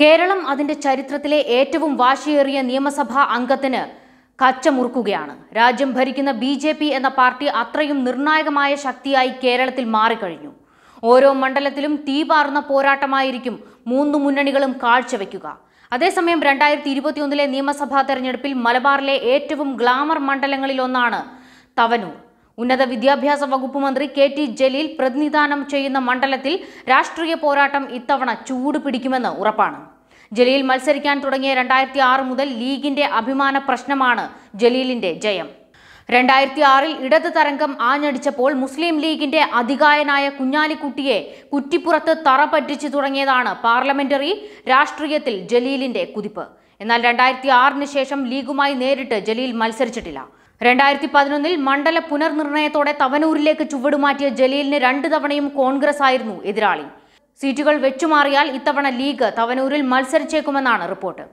കേരളം അതിന്റെ ചരിത്രത്തിലെ ഏറ്റവും വാശിയേറിയ നിയമസഭാ അംഗത്തിന് കച്ചമുറുക്കുകയാണ്. രാജ്യം ഭരിക്കുന്ന ബി ജെ പി എന്ന പാർട്ടി അത്രയും നിർണായകമായ ശക്തിയായി കേരളത്തിൽ മാറിക്കഴിഞ്ഞു. ഓരോ മണ്ഡലത്തിലും തീപാറുന്ന പോരാട്ടമായിരിക്കും മൂന്ന് മുന്നണികളും കാഴ്ചവെക്കുക. അതേസമയം രണ്ടായിരത്തി ഇരുപത്തിയൊന്നിലെ നിയമസഭാ തെരഞ്ഞെടുപ്പിൽ മലബാറിലെ ഏറ്റവും ഗ്ലാമർ മണ്ഡലങ്ങളിലൊന്നാണ് തവനൂർ. ഉന്നത വിദ്യാഭ്യാസ വകുപ്പ് മന്ത്രി കെ ടി ജലീൽ പ്രതിനിധാനം ചെയ്യുന്ന മണ്ഡലത്തിൽ രാഷ്ട്രീയ പോരാട്ടം ഇത്തവണ ചൂട് പിടിക്കുമെന്ന് ഉറപ്പാണ്. ജലീൽ മത്സരിക്കാൻ തുടങ്ങിയ രണ്ടായിരത്തി ആറ് മുതൽ ലീഗിന്റെ അഭിമാന പ്രശ്നമാണ് ജലീലിന്റെ ജയം. രണ്ടായിരത്തി ആറിൽ ഇടത് തരംഗം ആഞ്ഞടിച്ചപ്പോൾ മുസ്ലിം ലീഗിന്റെ അധികായനായ കുഞ്ഞാലിക്കുട്ടിയെ കുറ്റിപ്പുറത്ത് തറ പറ്റിച്ചു തുടങ്ങിയതാണ് പാർലമെന്ററി രാഷ്ട്രീയത്തിൽ ജലീലിന്റെ കുതിപ്പ്. എന്നാൽ രണ്ടായിരത്തി ആറിന് ശേഷം ലീഗുമായി നേരിട്ട് ജലീൽ മത്സരിച്ചിട്ടില്ല. രണ്ടായിരത്തി പതിനൊന്നിൽ മണ്ഡല പുനർനിർണയത്തോടെ തവനൂരിലേക്ക് ചുവടുമാറ്റിയ ജലീലിന് രണ്ട് തവണയും കോൺഗ്രസ് ആയിരുന്നു എതിരാളി. സീറ്റുകൾ വെച്ചുമാറിയാൽ ഇത്തവണ ലീഗ് തവനൂരിൽ മത്സരിച്ചേക്കുമെന്നാണ് റിപ്പോർട്ട്.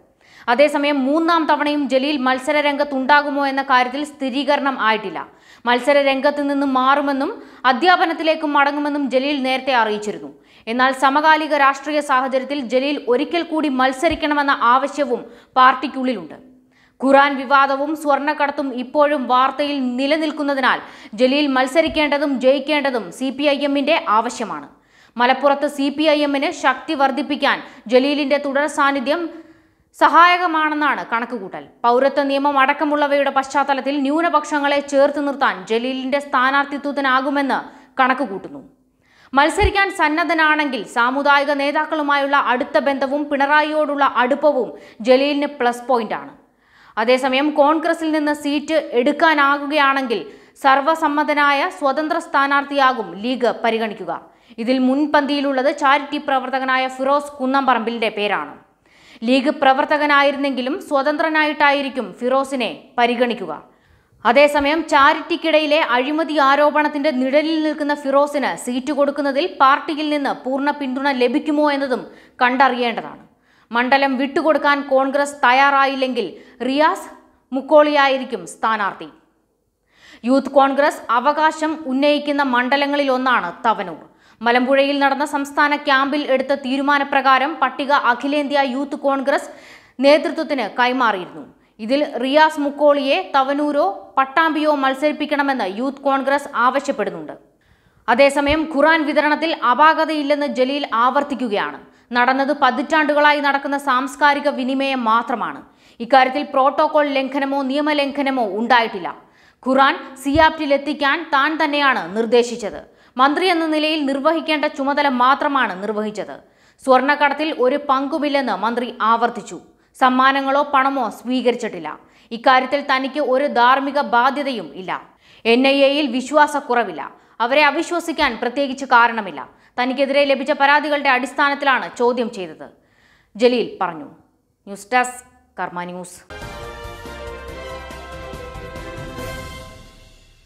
അതേസമയം മൂന്നാം തവണയും ജലീൽ മത്സര രംഗത്തുണ്ടാകുമോ എന്ന കാര്യത്തിൽ സ്ഥിരീകരണം ആയിട്ടില്ല. മത്സര രംഗത്ത് നിന്ന് മാറുമെന്നും അധ്യാപനത്തിലേക്ക് മടങ്ങുമെന്നും ജലീൽ നേരത്തെ അറിയിച്ചിരുന്നു. എന്നാൽ സമകാലിക രാഷ്ട്രീയ സാഹചര്യത്തിൽ ജലീൽ ഒരിക്കൽ കൂടി മത്സരിക്കണമെന്ന ആവശ്യവും പാർട്ടിക്കുള്ളിലുണ്ട്. ഖുറാൻ വിവാദവും സ്വർണക്കടത്തും ഇപ്പോഴും വാർത്തയിൽ നിലനിൽക്കുന്നതിനാൽ ജലീൽ മത്സരിക്കേണ്ടതും ജയിക്കേണ്ടതും സി പി ഐ എമ്മിന്റെ ആവശ്യമാണ്. മലപ്പുറത്ത് സി പി ഐ എമ്മിന് ശക്തി വർദ്ധിപ്പിക്കാൻ ജലീലിന്റെ തുടർ സാന്നിധ്യം സഹായകമാണെന്നാണ് കണക്കുകൂട്ടൽ. പൗരത്വ നിയമം അടക്കമുള്ളവയുടെ പശ്ചാത്തലത്തിൽ ന്യൂനപക്ഷങ്ങളെ ചേർത്ത് നിർത്താൻ ജലീലിന്റെ സ്ഥാനാർത്ഥിത്വത്തിനാകുമെന്ന് കണക്കുകൂട്ടുന്നു. മത്സരിക്കാൻ സന്നദ്ധനാണെങ്കിൽ സാമുദായിക നേതാക്കളുമായുള്ള അടുത്ത ബന്ധവും പിണറായിയോടുള്ള അടുപ്പവും ജലീലിന് പ്ലസ് പോയിന്റാണ്. അതേസമയം കോൺഗ്രസിൽ നിന്ന് സീറ്റ് എടുക്കാനാകുകയാണെങ്കിൽ സർവസമ്മതനായ സ്വതന്ത്ര സ്ഥാനാർത്ഥിയാകും ലീഗ് പരിഗണിക്കുക. ഇതിൽ മുൻപന്തിയിലുള്ളത് ചാരിറ്റി പ്രവർത്തകനായ ഫിറോസ് കുന്നംപറമ്പിലിന്റെ പേരാണ്. ലീഗ് പ്രവർത്തകനായിരുന്നെങ്കിലും സ്വതന്ത്രനായിട്ടായിരിക്കും ഫിറോസിനെ പരിഗണിക്കുക. അതേസമയം ചാരിറ്റിക്കിടയിലെ അഴിമതി ആരോപണത്തിന്റെ നിഴലിൽ നിൽക്കുന്ന ഫിറോസിന് സീറ്റ് കൊടുക്കുന്നതിൽ പാർട്ടിയിൽ നിന്ന് പൂർണ പിന്തുണ ലഭിക്കുമോ എന്നതും കണ്ടറിയേണ്ടതാണ്. മണ്ഡലം വിട്ടുകൊടുക്കാൻ കോൺഗ്രസ് തയ്യാറായില്ലെങ്കിൽ റിയാസ് മുക്കോളിയായിരിക്കും സ്ഥാനാർത്ഥി. യൂത്ത് കോൺഗ്രസ് അവകാശം ഉന്നയിക്കുന്ന മണ്ഡലങ്ങളിൽ ഒന്നാണ് തവനൂർ. മലമ്പുഴയിൽ നടന്ന സംസ്ഥാന ക്യാമ്പിൽ എടുത്ത തീരുമാനപ്രകാരം പട്ടിക അഖിലേന്ത്യാ യൂത്ത് കോൺഗ്രസ് നേതൃത്വത്തിന് കൈമാറിയിരുന്നു. ഇതിൽ റിയാസ് മുക്കോളിയെ തവനൂരോ പട്ടാമ്പിയോ മത്സരിപ്പിക്കണമെന്ന് യൂത്ത് കോൺഗ്രസ് ആവശ്യപ്പെടുന്നുണ്ട്. അതേസമയം ഖുറാൻ വിതരണത്തിൽ അപാകതയില്ലെന്ന് ജലീൽ ആവർത്തിക്കുകയാണ്. നടന്നത് പതിറ്റാണ്ടുകളായി നടക്കുന്ന സാംസ്കാരിക വിനിമയം മാത്രമാണ്. ഇക്കാര്യത്തിൽ പ്രോട്ടോകോൾ ലംഘനമോ നിയമലംഘനമോ ഉണ്ടായിട്ടില്ല. ഖുറാൻ സിയാപ്റ്റിലെത്തിക്കാൻ താൻ തന്നെയാണ് നിർദ്ദേശിച്ചത്. മന്ത്രി എന്ന നിലയിൽ നിർവഹിക്കേണ്ട ചുമതല മാത്രമാണ് നിർവഹിച്ചത്. സ്വർണക്കടത്തിൽ ഒരു പങ്കുമില്ലെന്ന് മന്ത്രി ആവർത്തിച്ചു. സമ്മാനങ്ങളോ പണമോ സ്വീകരിച്ചിട്ടില്ല. ഇക്കാര്യത്തിൽ തനിക്ക് ഒരു ധാർമ്മിക ബാധ്യതയും ഇല്ല. എൻ ഐ എയിൽ വിശ്വാസക്കുറവില്ല. അവരെ അവിശ്വസിക്കാൻ പ്രത്യേകിച്ച് കാരണമില്ല. തനിക്കെതിരെ ലഭിച്ച പരാതികളുടെ അടിസ്ഥാനത്തിലാണ് ചോദ്യം ചെയ്തത്. ജലീൽ പറഞ്ഞു. News desk Karma news.